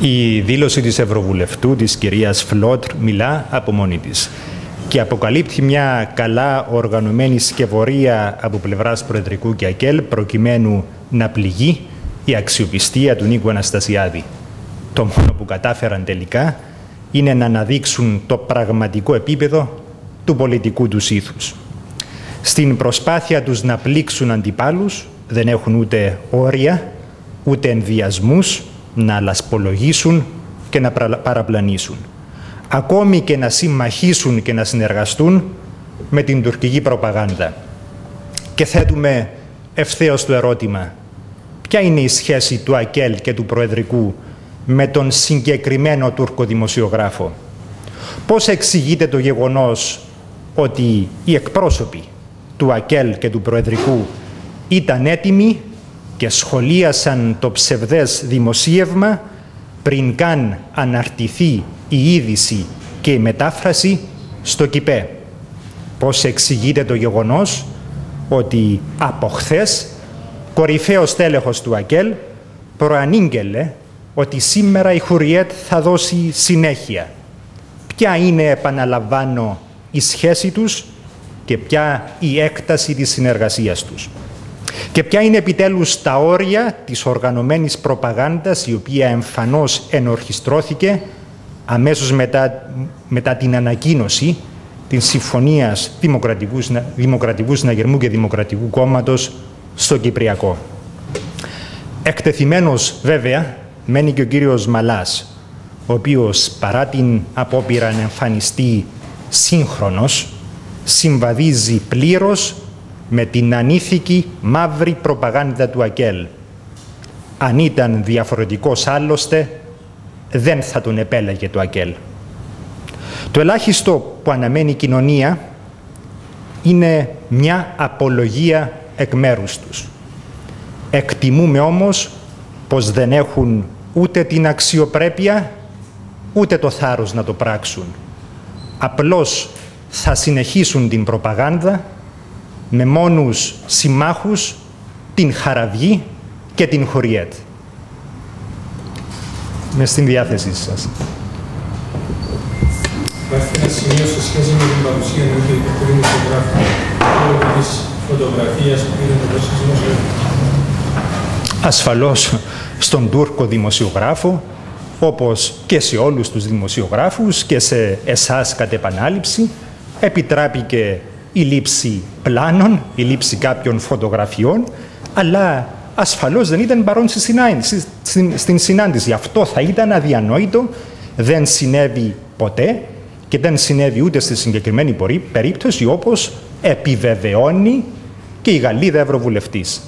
Η δήλωση της Ευρωβουλευτού, της κυρίας Φλότρ, μιλά από μόνη της και αποκαλύπτει μια καλά οργανωμένη σκευωρία από πλευράς Προεδρικού και ΑΚΕΛ προκειμένου να πληγεί η αξιοπιστία του Νίκου Αναστασιάδη. Το μόνο που κατάφεραν τελικά είναι να αναδείξουν το πραγματικό επίπεδο του πολιτικού τους ήθους. Στην προσπάθεια τους να πλήξουν αντιπάλους δεν έχουν ούτε όρια, ούτε ενδιασμούς να λασπολογήσουν και να παραπλανήσουν. Ακόμη και να συμμαχήσουν και να συνεργαστούν με την τουρκική προπαγάνδα. Και θέτουμε ευθέως το ερώτημα ποια είναι η σχέση του ΑΚΕΛ και του Προεδρικού με τον συγκεκριμένο Τούρκο δημοσιογράφο; Πώς εξηγείται το γεγονός ότι οι εκπρόσωποι του ΑΚΕΛ και του Προεδρικού ήταν έτοιμοι και σχολίασαν το ψευδές δημοσίευμα πριν καν αναρτηθεί η είδηση και η μετάφραση στο ΚΙΠΕ. Πώς εξηγείται το γεγονός ότι από χθες κορυφαίος τέλεχος του ΑΚΕΛ προανήγγελε ότι σήμερα η Χουριέτ θα δώσει συνέχεια. Ποια είναι, επαναλαμβάνω, η σχέση τους και ποια η έκταση της συνεργασίας τους. Και ποια είναι επιτέλους τα όρια της οργανωμένης προπαγάνδας η οποία εμφανώς ενορχιστρώθηκε αμέσως μετά, μετά την ανακοίνωση της Συμφωνίας Δημοκρατικού, Δημοκρατικού Συναγερμού και Δημοκρατικού Κόμματος στο Κυπριακό. Εκτεθειμένος βέβαια μένει και ο κύριος Μαλάς, ο οποίος παρά την απόπειρα να εμφανιστεί σύγχρονος, συμβαδίζει πλήρως με την ανήθικη μαύρη προπαγάνδα του ΑΚΕΛ. Αν ήταν διαφορετικός άλλωστε, δεν θα τον επέλεγε το ΑΚΕΛ. Το ελάχιστο που αναμένει η κοινωνία είναι μια απολογία εκ μέρους τους. Εκτιμούμε όμως πως δεν έχουν ούτε την αξιοπρέπεια, ούτε το θάρρος να το πράξουν. Απλώς θα συνεχίσουν την προπαγάνδα με μόνους συμμάχους την Χαραβγή και την Χωριέτ. Με στην διάθεσή σας. Υπάρχει ένα σημείο σε σχέση με την παρουσία του και του δημοσιογράφου λόγω της φωτογραφίας που είναι το Ασφαλώς στον Τούρκο δημοσιογράφο, όπως και σε όλους τους δημοσιογράφους και σε εσάς κατ' επανάληψη, επιτράπηκε η λήψη πλάνων, η λήψη κάποιων φωτογραφιών, αλλά ασφαλώς δεν ήταν παρόν στη συνάντηση, στην, συνάντηση. Αυτό θα ήταν αδιανόητο, δεν συνέβη ποτέ και δεν συνέβη ούτε στη συγκεκριμένη περίπτωση όπως επιβεβαιώνει και η Γαλλίδα Ευρωβουλευτής.